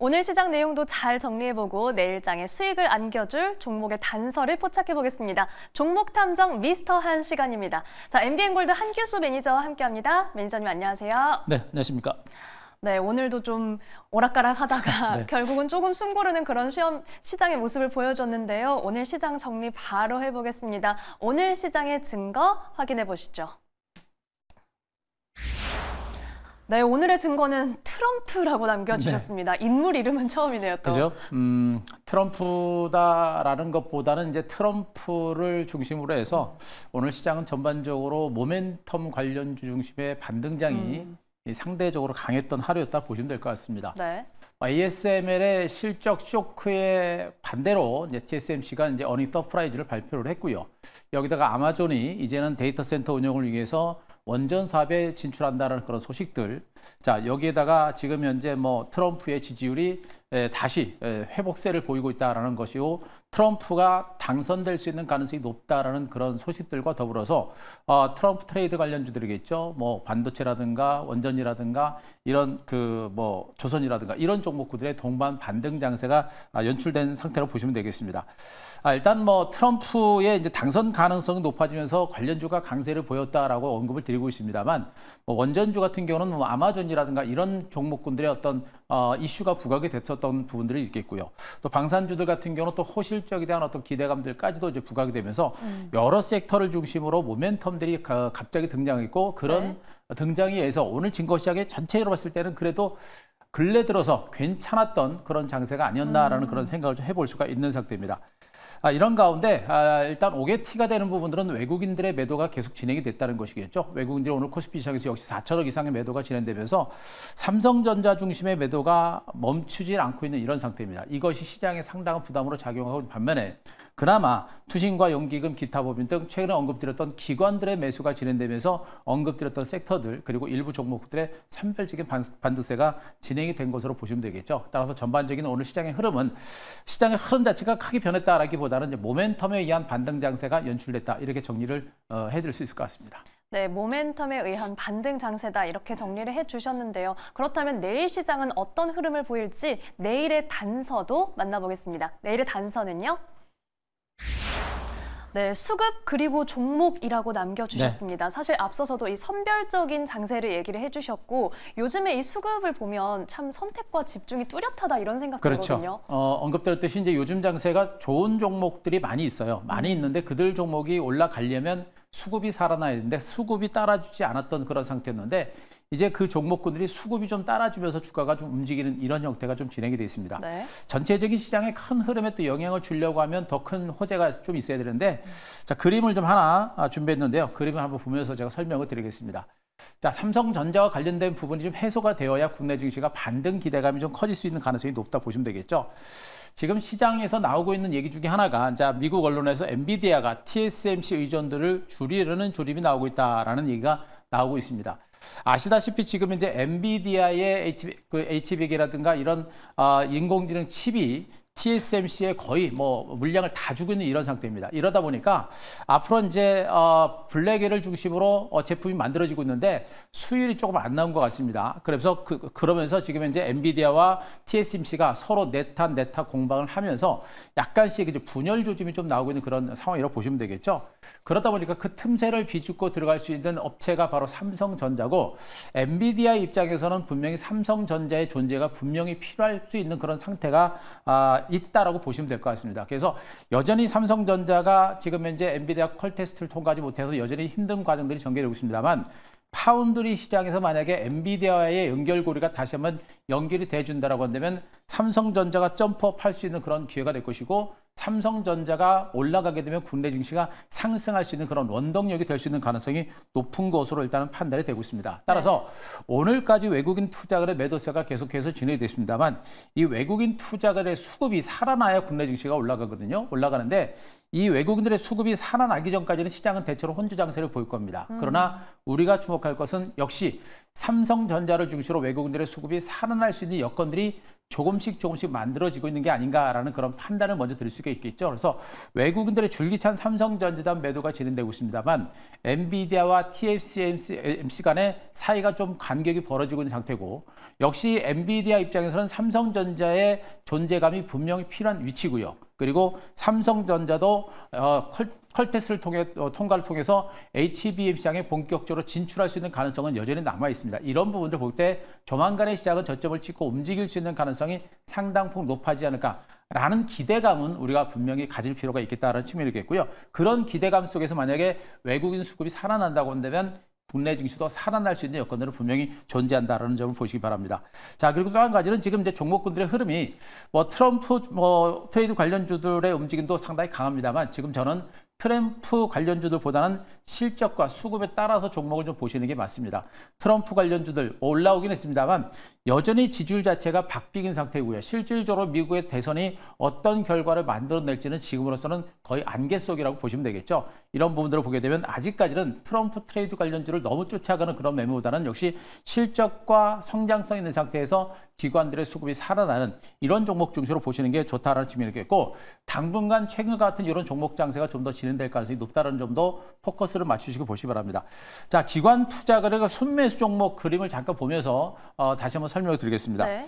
오늘 시장 내용도 잘 정리해보고 내일 장에 수익을 안겨줄 종목의 단서를 포착해보겠습니다. 종목 탐정 미스터 한 시간입니다. 자, MBN골드 한규수 매니저와 함께합니다. 매니저님 안녕하세요. 네, 안녕하십니까. 네, 오늘도 좀 오락가락 하다가 네. 결국은 조금 숨 고르는 그런 시험 시장의 모습을 보여줬는데요. 오늘 시장 정리 바로 해보겠습니다. 오늘 시장의 증거 확인해 보시죠. 네, 오늘의 증거는 트럼프라고 남겨주셨습니다. 인물 이름은 처음이네요, 또. 그죠? 음, 트럼프다라는 것보다는 이제 트럼프를 중심으로 해서 오늘 시장은 전반적으로 모멘텀 관련 주 중심의 반등장이 이 상대적으로 강했던 하루였다 보시면 될 것 같습니다. 네. ASML의 실적 쇼크에 반대로 이제 TSMC가 이제 어닝 서프라이즈를 발표를 했고요. 여기다가 아마존이 이제는 데이터 센터 운영을 위해서 원전 사업에 진출한다는 그런 소식들. 자, 여기에다가 지금 현재 뭐 트럼프의 지지율이 에, 다시 에, 회복세를 보이고 있다라는 것이고 트럼프가 당선될 수 있는 가능성이 높다라는 그런 소식들과 더불어서 어, 트럼프 트레이드 관련주들이겠죠. 뭐 반도체라든가 원전이라든가 이런 그 뭐 조선이라든가 이런 종목구들의 동반 반등 장세가 아, 연출된 상태로 보시면 되겠습니다. 아, 일단 뭐 트럼프의 이제 당선 가능성이 높아지면서 관련주가 강세를 보였다라고 언급을 드리고 있습니다만 뭐 원전주 같은 경우는 뭐 아마존이라든가 이런 종목군들의 어떤 어, 이슈가 부각이 됐었던 부분들이 있겠고요. 또 방산주들 같은 경우는 또 호실적에 대한 어떤 기대감들까지도 이제 부각이 되면서 여러 섹터를 중심으로 모멘텀들이 가- 갑자기 등장했고 그런 네. 등장에 의해서 오늘 증거 시장의 전체로 봤을 때는 그래도 근래 들어서 괜찮았던 그런 장세가 아니었나라는 그런 생각을 좀 해볼 수가 있는 상태입니다. 아, 이런 가운데 아, 일단 오게티가 되는 부분들은 외국인들의 매도가 계속 진행이 됐다는 것이겠죠. 외국인들이 오늘 코스피 시장에서 역시 4천억 이상의 매도가 진행되면서 삼성전자 중심의 매도가 멈추질 않고 있는 이런 상태입니다. 이것이 시장에 상당한 부담으로 작용하고 반면에 그나마 투신과 연기금, 기타 법인 등 최근에 언급드렸던 기관들의 매수가 진행되면서 언급드렸던 섹터들 그리고 일부 종목들의 선별적인 반- 반등세가 진행이 된 것으로 보시면 되겠죠. 따라서 전반적인 오늘 시장의 흐름은 시장의 흐름 자체가 크게 변했다라기보다는 모멘텀에 의한 반등 장세가 연출됐다 이렇게 정리를 어, 해드릴 수 있을 것 같습니다. 네, 모멘텀에 의한 반등 장세다 이렇게 정리를 해주셨는데요. 그렇다면 내일 시장은 어떤 흐름을 보일지 내일의 단서도 만나보겠습니다. 내일의 단서는요? 네, 수급 그리고 종목이라고 남겨주셨습니다. 사실 앞서서도 이 선별적인 장세를 얘기를 해주셨고 요즘에 이 수급을 보면 참 선택과 집중이 뚜렷하다 이런 생각 그렇죠. 들거든요. 어, 언급드렸듯이 이제 요즘 장세가 좋은 종목들이 많이 있어요. 많이 있는데 그들 종목이 올라가려면 수급이 살아나야 되는데 수급이 따라주지 않았던 그런 상태였는데 이제 그 종목군들이 수급이 좀 따라주면서 주가가 좀 움직이는 이런 형태가 좀 진행이 되어 있습니다. 네. 전체적인 시장의 큰 흐름에 또 영향을 주려고 하면 더 큰 호재가 좀 있어야 되는데 자 그림을 좀 하나 아, 준비했는데요. 그림을 한번 보면서 제가 설명을 드리겠습니다. 자 삼성전자와 관련된 부분이 좀 해소가 되어야 국내 증시가 반등 기대감이 좀 커질 수 있는 가능성이 높다 보시면 되겠죠. 지금 시장에서 나오고 있는 얘기 중에 하나가 자 미국 언론에서 엔비디아가 TSMC 의존도를 줄이려는 조짐이 나오고 있다라는 얘기가 나오고 있습니다. 아시다시피 지금 이제 엔비디아의 그 HBK라든가 이런 아, 인공지능 칩이 TSMC의 거의 뭐 물량을 다 주고 있는 이런 상태입니다. 이러다 보니까 앞으로 이제 어, 블랙에를 중심으로 어, 제품이 만들어지고 있는데 수율이 조금 안 나온 것 같습니다. 그래서 그, 그러면서 지금 이제 엔비디아와 TSMC가 서로 내타 내타 공방을 하면서 약간씩 이제 분열 조짐이 좀 나오고 있는 그런 상황이라고 보시면 되겠죠. 그러다 보니까 그 틈새를 비집고 들어갈 수 있는 업체가 바로 삼성전자고 엔비디아 입장에서는 분명히 삼성전자의 존재가 분명히 필요할 수 있는 그런 상태가 아, 있다라고 보시면 될 것 같습니다. 그래서 여전히 삼성전자가 지금 현재 엔비디아 qual 테스트를 통과하지 못해서 여전히 힘든 과정들이 전개되고 있습니다만 파운드리 시장에서 만약에 엔비디아의 연결고리가 다시 한번 연결이 돼준다라고 한다면 삼성전자가 jump up 할 수 있는 그런 기회가 될 것이고 삼성전자가 올라가게 되면 국내 증시가 상승할 수 있는 그런 원동력이 될 수 있는 가능성이 높은 것으로 일단은 판단이 되고 있습니다. 따라서 오늘까지 외국인 투자가의 매도세가 계속해서 진행이 됐습니다만 이 외국인 투자가의 수급이 살아나야 국내 증시가 올라가거든요. 올라가는데 이 외국인들의 수급이 살아나기 전까지는 시장은 대체로 혼주 장세를 보일 겁니다. 그러나 우리가 주목할 것은 역시 삼성전자를 중심으로 외국인들의 수급이 살아날 수 있는 여건들이 조금씩 조금씩 만들어지고 있는 게 아닌가라는 그런 판단을 먼저 드릴 수가 있겠죠. 그래서 외국인들의 줄기찬 삼성전자단 매도가 진행되고 있습니다만 엔비디아와 TSMC 간의 사이가 좀 간격이 벌어지고 있는 상태고 역시 엔비디아 입장에서는 삼성전자의 존재감이 분명히 필요한 위치고요. 그리고 삼성전자도 어, 컬, 테스트를 통해 어, 통과를 통해서 HBM 시장에 본격적으로 진출할 수 있는 가능성은 여전히 남아 있습니다. 이런 부분들 볼 때 조만간의 시장은 저점을 찍고 움직일 수 있는 가능성이 상당폭 높아지지 않을까. 라는 기대감은 우리가 분명히 가질 필요가 있겠다는 측면이겠고요. 그런 기대감 속에서 만약에 외국인 수급이 살아난다고 한다면 국내 증시도 살아날 수 있는 여건들은 분명히 존재한다라는 점을 보시기 바랍니다. 자, 그리고 또 한 가지는 지금 이제 종목군들의 흐름이 뭐 트럼프 뭐 트레이드 관련주들의 움직임도 상당히 강합니다만 지금 저는 트럼프 관련주들보다는 실적과 수급에 따라서 종목을 좀 보시는 게 맞습니다. 트럼프 관련주들 올라오긴 했습니다만 여전히 지지율 자체가 박빙인 상태고요. 실질적으로 미국의 대선이 어떤 결과를 만들어낼지는 지금으로서는 거의 안개 속이라고 보시면 되겠죠. 이런 부분들을 보게 되면 아직까지는 트럼프 트레이드 관련주를 너무 쫓아가는 그런 매매보다는 역시 실적과 성장성 있는 상태에서 기관들의 수급이 살아나는 이런 종목 중심으로 보시는 게 좋다라는 측면이겠고 당분간 최근 같은 이런 종목 장세가 좀 더 진행될 가능성이 높다는 점도 포커스를 맞추시고 보시기 바랍니다. 자, 기관 투자 거래가 순매수 종목 그림을 잠깐 보면서 어, 다시 한번 설명을 드리겠습니다. 네.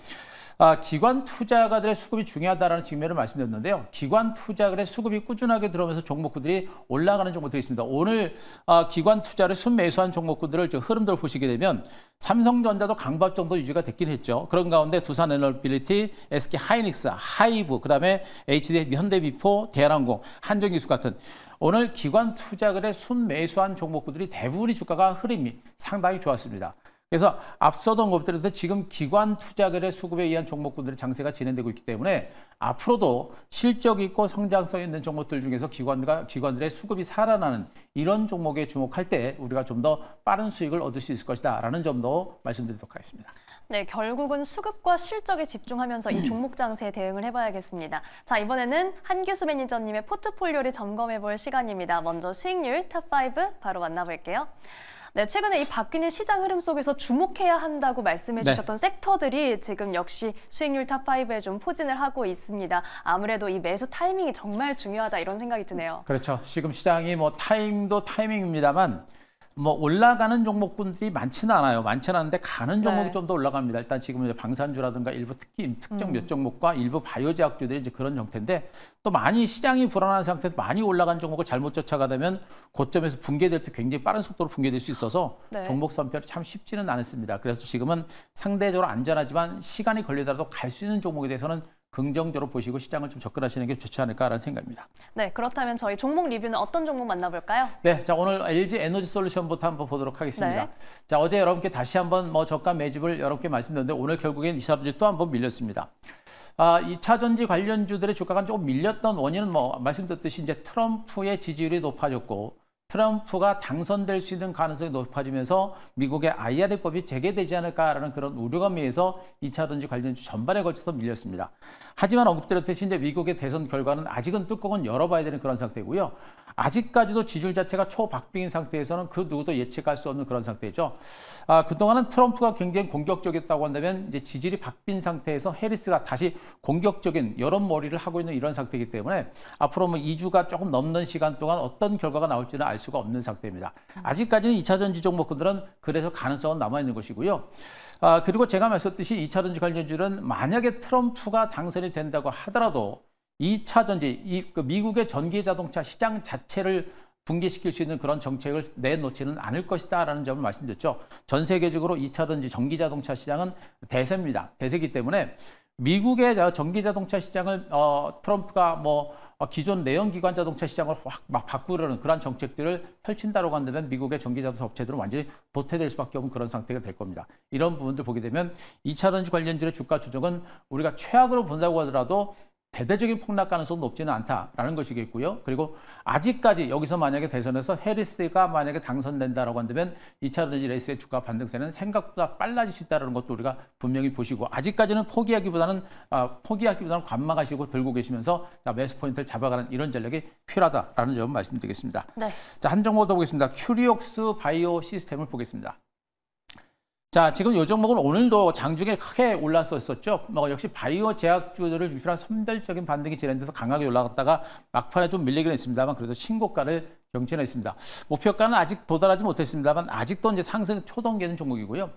아, 기관 투자가들의 수급이 중요하다는 측면을 말씀드렸는데요. 기관 투자가들의 수급이 꾸준하게 들어오면서 종목군들이 올라가는 종목들이 있습니다. 오늘 아, 기관 투자를 순매수한 종목군들을 흐름들을 보시게 되면 삼성전자도 강박 정도 유지가 됐긴 했죠. 그런 가운데 두산에너빌리티, SK 하이닉스, 하이브, 그다음에 HD, 현대비포, 대한항공, 한정기술 같은 오늘 기관 투자들의 순매수한 종목군들이 대부분의 주가가 흐름이 상당히 좋았습니다. 그래서 앞서던 것들에서 지금 기관 투자들의 수급에 의한 종목군들의 장세가 진행되고 있기 때문에 앞으로도 실적 있고 성장성 있는 종목들 중에서 기관과 기관들의 수급이 살아나는 이런 종목에 주목할 때 우리가 좀 더 빠른 수익을 얻을 수 있을 것이다라는 점도 말씀드리도록 하겠습니다. 네, 결국은 수급과 실적에 집중하면서 이 종목 장세에 대응을 해봐야겠습니다. 자, 이번에는 한규수 매니저님의 포트폴리오를 점검해볼 시간입니다. 먼저 수익률 top5 바로 만나볼게요. 네, 최근에 이 바뀌는 시장 흐름 속에서 주목해야 한다고 말씀해 네. 주셨던 섹터들이 지금 역시 수익률 top5에 좀 포진을 하고 있습니다. 아무래도 이 매수 타이밍이 정말 중요하다 이런 생각이 드네요. 그렇죠. 지금 시장이 뭐 타임도 타이밍입니다만 뭐 올라가는 종목군들이 많지는 않아요. 많지는 않은데 가는 종목이 네. 좀더 올라갑니다. 일단 지금 이제 방산주라든가 일부 특히 특정 음. 몇 종목과 일부 바이오제약주들이 이제 그런 형태인데 또 많이 시장이 불안한 상태에서 많이 올라간 종목을 잘못 쫓아가다면 고점에서 붕괴될 때 굉장히 빠른 속도로 붕괴될 수 있어서 네. 종목 선별이 참 쉽지는 않습니다. 그래서 지금은 상대적으로 안전하지만 시간이 걸리더라도 갈 수 있는 종목에 대해서는 긍정적으로 보시고 시장을 좀 접근하시는 게 좋지 않을까라는 생각입니다. 네, 그렇다면 저희 종목 리뷰는 어떤 종목 만나볼까요? 네, 자 오늘 LG 에너지 솔루션부터 한번 보도록 하겠습니다. 네. 자 어제 여러분께 다시 한번 뭐 저가 매집을 여러분께 말씀드렸는데 오늘 결국엔 이차전지 또 한번 밀렸습니다. 아, 2차 전지 관련주들의 주가가 조금 밀렸던 원인은 뭐 말씀드렸듯이 이제 트럼프의 지지율이 높아졌고 트럼프가 당선될 수 있는 가능성이 높아지면서 미국의 IRA법이 재개되지 않을까라는 그런 우려감에서 2차 전지 관련 주 전반에 걸쳐서 밀렸습니다. 하지만 언급드렸듯이 이제 미국의 대선 결과는 아직은 뚜껑은 열어봐야 되는 그런 상태고요. 아직까지도 지지율 자체가 초박빙인 상태에서는 그 누구도 예측할 수 없는 그런 상태죠. 아, 그동안은 트럼프가 굉장히 공격적이었다고 한다면 이제 지지율이 박빈 상태에서 해리스가 다시 공격적인 여론머리를 하고 있는 이런 상태이기 때문에 앞으로 뭐 2주가 조금 넘는 시간 동안 어떤 결과가 나올지는 알 수가 없는 상태입니다. 아직까지는 2차 전지 종목들은 그래서 가능성은 남아있는 것이고요. 아, 그리고 제가 말씀드렸듯이 2차 전지 관련주는 만약에 트럼프가 당선이 된다고 하더라도 2차 전지, 이, 그 미국의 전기 자동차 시장 자체를 붕괴시킬 수 있는 그런 정책을 내놓지는 않을 것이다 라는 점을 말씀드렸죠. 전 세계적으로 2차 전지 전기 자동차 시장은 대세입니다. 대세기 때문에 미국의 전기 자동차 시장을 어, 트럼프가 뭐 어, 기존 내연기관 자동차 시장을 확 막 바꾸려는 그런 정책들을 펼친다고 한다면 미국의 전기자동차 업체들은 완전히 도태될 수밖에 없는 그런 상태가 될 겁니다. 이런 부분들 보게 되면 2차 전지 관련주의 주가 조정은 우리가 최악으로 본다고 하더라도 대대적인 폭락 가능성은 높지는 않다라는 것이겠고요. 그리고 아직까지 여기서 만약에 대선에서 해리스가 만약에 당선된다라고 한다면 2차 전지 레이스의 주가 반등세는 생각보다 빨라질 수 있다는 것도 우리가 분명히 보시고 아직까지는 포기하기보다는 아, 포기하기보다는 관망하시고 들고 계시면서 자, 매수 포인트를 잡아가는 이런 전략이 필요하다라는 점 말씀드리겠습니다. 네. 자, 한 종목 더 보겠습니다. 큐리옥스 바이오 시스템을 보겠습니다. 자, 지금 요 종목은 오늘도 장중에 크게 올랐었었죠. 뭐 역시 바이오 제약주들을 중심으로 선별적인 반등이 진행돼서 강하게 올라갔다가 막판에 좀 밀리긴 했습니다만 그래도 신고가를 경신했습니다. 목표가는 아직 도달하지 못했습니다만 아직도 이제 상승 초동기인 종목이고요.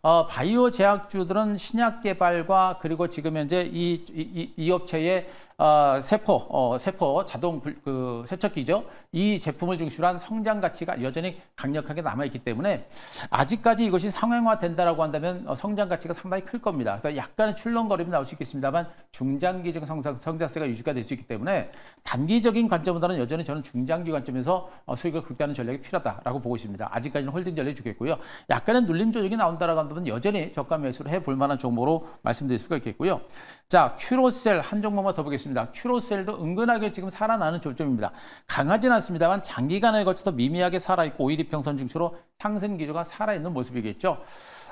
어, 바이오 제약주들은 신약 개발과 그리고 지금 현재 이, 이, 이 업체의 어, 세포, 어, 세포 자동 불, 그 세척기죠. 이 제품을 중심으로 한 성장 가치가 여전히 강력하게 남아있기 때문에 아직까지 이것이 상용화된다라고 한다면 어, 성장 가치가 상당히 클 겁니다. 그래서 약간의 출렁거림이 나올 수 있겠습니다만 중장기적 성장, 성장세가 유지가 될 수 있기 때문에 단기적인 관점보다는 여전히 저는 중장기 관점에서 어, 수익을 극대화하는 전략이 필요하다라고 보고 있습니다. 아직까지는 홀딩 전략이 좋겠고요. 약간의 눌림 조정이 나온다라고 한다면 여전히 저가 매수를 해볼 만한 종목으로 말씀드릴 수가 있겠고요. 자, 큐로셀 한 종목만 더 보겠습니다. 큐로셀도 은근하게 지금 살아나는 조짐입니다. 강하진 않습니다만 장기간에 걸쳐서 미미하게 살아있고 오일 이평선 중추로 상승 기조가 살아있는 모습이겠죠.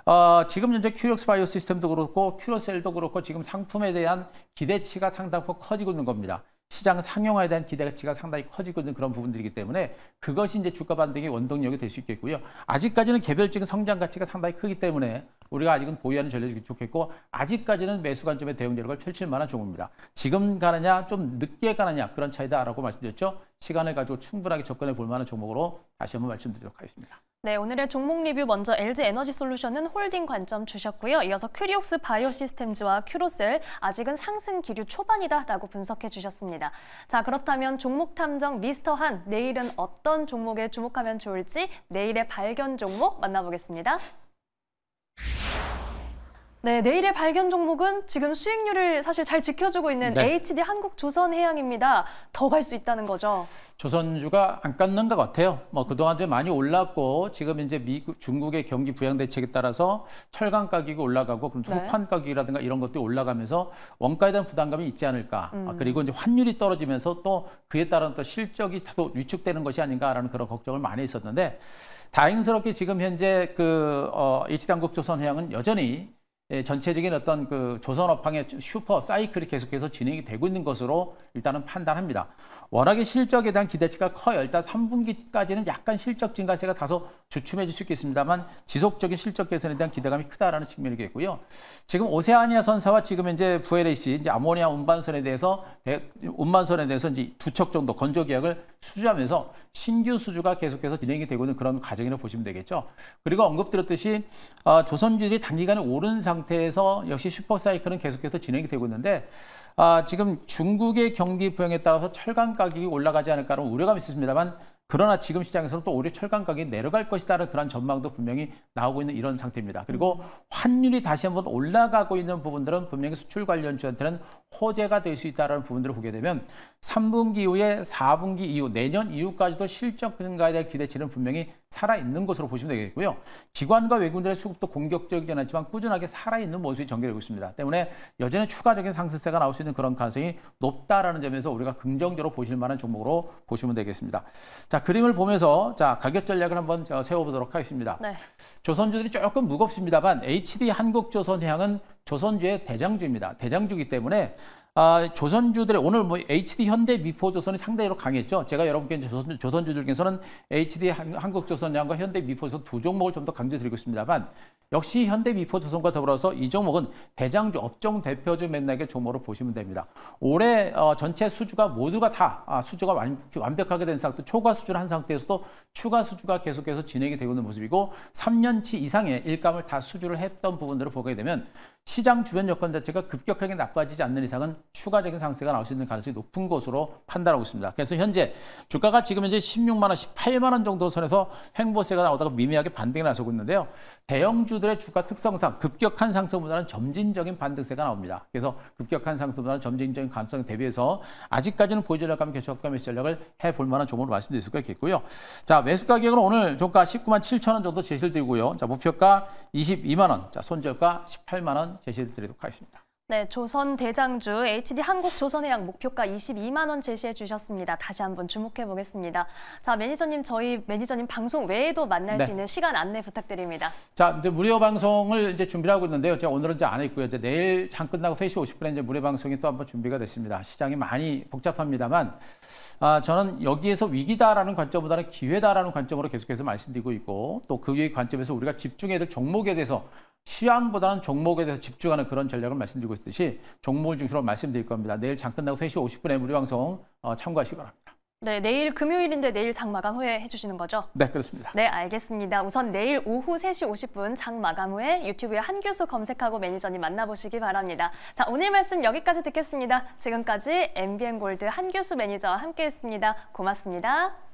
어, 지금 현재 큐리옥스 바이오 시스템도 그렇고 큐로셀도 그렇고 지금 상품에 대한 기대치가 상당히 커지고 있는 겁니다. 시장 상용화에 대한 기대치가 상당히 커지고 있는 그런 부분들이기 때문에 그것이 이제 주가 반등의 원동력이 될 수 있겠고요. 아직까지는 개별적인 성장 가치가 상당히 크기 때문에 우리가 아직은 보유하는 전략이 좋겠고 아직까지는 매수 관점의 대응 전략을 펼칠 만한 종목입니다. 지금 가느냐 좀 늦게 가느냐 그런 차이다라고 말씀드렸죠. 시간을 가지고 충분하게 접근해 볼 만한 종목으로 다시 한번 말씀드리도록 하겠습니다. 네, 오늘의 종목 리뷰 먼저 LG 에너지 솔루션은 홀딩 관점 주셨고요. 이어서 큐리옥스 바이오 시스템즈와 큐로셀 아직은 상승 기류 초반이다라고 분석해 주셨습니다. 자, 그렇다면 종목 탐정 미스터 한 내일은 어떤 종목에 주목하면 좋을지 내일의 발견 종목 만나보겠습니다. 네, 내일의 발견 종목은 지금 수익률을 사실 잘 지켜주고 있는 네. HD 한국조선해양입니다. 더 갈 수 있다는 거죠. 조선주가 안 깎는 것 같아요. 뭐 그동안 좀 많이 올랐고 지금 이제 미국, 중국의 경기 부양 대책에 따라서 철강 가격이 올라가고 그럼 네. 호판 가격이라든가 이런 것들이 올라가면서 원가에 대한 부담감이 있지 않을까. 음. 아, 그리고 이제 환율이 떨어지면서 또 그에 따른 또 실적이 다소 위축되는 것이 아닌가라는 그런 걱정을 많이 했었는데 다행스럽게 지금 현재 그 어, H당국조선해양은 여전히 예, 전체적인 어떤 그 조선업황의 슈퍼 사이클이 계속해서 진행이 되고 있는 것으로 일단은 판단합니다. 워낙에 실적에 대한 기대치가 커요. 일단 3분기까지는 약간 실적 증가세가 다소 주춤해질 수 있겠습니다만 지속적인 실적 개선에 대한 기대감이 크다라는 측면이겠고요. 지금 오세아니아 선사와 지금 현재 VLAC 이제 아모니아 운반선에 대해서 대- 운반선에 대해서 이제 두 척 정도 건조 계약을 수주하면서 신규 수주가 계속해서 진행이 되고 있는 그런 과정이라고 보시면 되겠죠. 그리고 언급드렸듯이 어, 조선주들이 단기간에 오른 상 태에서 역시 슈퍼사이클은 계속해서 진행이 되고 있는데 아, 지금 중국의 경기 부양에 따라서 철강 가격이 올라가지 않을까라는 우려감이 있습니다만 그러나 지금 시장에서는 또 오히려 철강 가격이 내려갈 것이다라는 그런 전망도 분명히 나오고 있는 이런 상태입니다. 그리고 환율이 다시 한번 올라가고 있는 부분들은 분명히 수출 관련주한테는 호재가 될 수 있다는 부분들을 보게 되면 3분기 이후에 4분기 이후 내년 이후까지도 실적 증가에 대한 기대치는 분명히 살아있는 것으로 보시면 되겠고요. 기관과 외국인들의 수급도 공격적이긴 하지만 꾸준하게 살아있는 모습이 전개되고 있습니다. 때문에 여전히 추가적인 상승세가 나올 수 있는 그런 가능성이 높다라는 점에서 우리가 긍정적으로 보실 만한 종목으로 보시면 되겠습니다. 자, 그림을 보면서 자, 가격 전략을 한번 제가 세워보도록 하겠습니다. 네. 조선주들이 조금 무겁습니다만 HD 한국조선해양은 조선주의 대장주입니다. 대장주기 때문에 아, 조선주들의 오늘 뭐 HD 현대 미포조선이 상당히 강했죠. 제가 여러분께 조선, 조선주들 중에서는 HD 한- 한국조선해양과 현대 미포조선 두 종목을 좀 더 강조드리고 있습니다만 역시 현대 미포조선과 더불어서 이 종목은 대장주 업종 대표주 맥락의 종목으로 보시면 됩니다. 올해 어, 전체 수주가 모두가 다 아, 수주가 완, 완벽하게 된 상태, 초과 수주를 한 상태에서도 추가 수주가 계속해서 진행이 되고 있는 모습이고 3년치 이상의 일감을 다 수주를 했던 부분들을 보게 되면 시장 주변 여건 자체가 급격하게 나빠지지 않는 이상은 추가적인 상승가 나올 수 있는 가능성이 높은 것으로 판단하고 있습니다. 그래서 현재 주가가 지금 현재 16만 원, 18만 원 정도 선에서 횡보세가 나오다가 미미하게 반등이 나서고 있는데요. 대형주 들의 주가 특성상 급격한 상승보다는 점진적인 반등세가 나옵니다. 그래서 급격한 상승보다는 점진적인 가능성에 대비해서 아직까지는 보유 전략감 개척과 매수 전략을 해볼 만한 종목으로 말씀드릴 수가 있겠고요. 자, 매수 가격은 오늘 종가 19만 7천 원 정도 제시를 드리고요. 자, 목표가 22만 원, 자, 손절가 18만 원 제시를 드리도록 하겠습니다. 네, 조선 대장주 HD 한국 조선해양 목표가 22만 원 제시해 주셨습니다. 다시 한번 주목해 보겠습니다. 자, 매니저님 저희 매니저님 방송 외에도 만날 네. 수 있는 시간 안내 부탁드립니다. 자, 이제 무료 방송을 이제 준비를 하고 있는데요. 제가 오늘은 이제 안 했고요. 이제 내일 장 끝나고 3시 50분에 이제 무료 방송이 또 한번 준비가 됐습니다. 시장이 많이 복잡합니다만, 아, 저는 여기에서 위기다라는 관점보다는 기회다라는 관점으로 계속해서 말씀드리고 있고, 또 그 관점에서 우리가 집중해야 될 종목에 대해서 시황보다는 종목에 대해서 집중하는 그런 전략을 말씀드리고 있듯이 종목을 중심으로 말씀드릴 겁니다. 내일 장 끝나고 3시 50분에 무료 방송 어, 참고하시기 바랍니다. 네, 내일 금요일인데 내일 장 마감 후에 해주시는 거죠? 네, 그렇습니다. 네, 알겠습니다. 우선 내일 오후 3시 50분 장 마감 후에 유튜브에 한 교수 검색하고 매니저님 만나보시기 바랍니다. 자, 오늘 말씀 여기까지 듣겠습니다. 지금까지 MBN 골드 한 교수 매니저와 함께했습니다. 고맙습니다.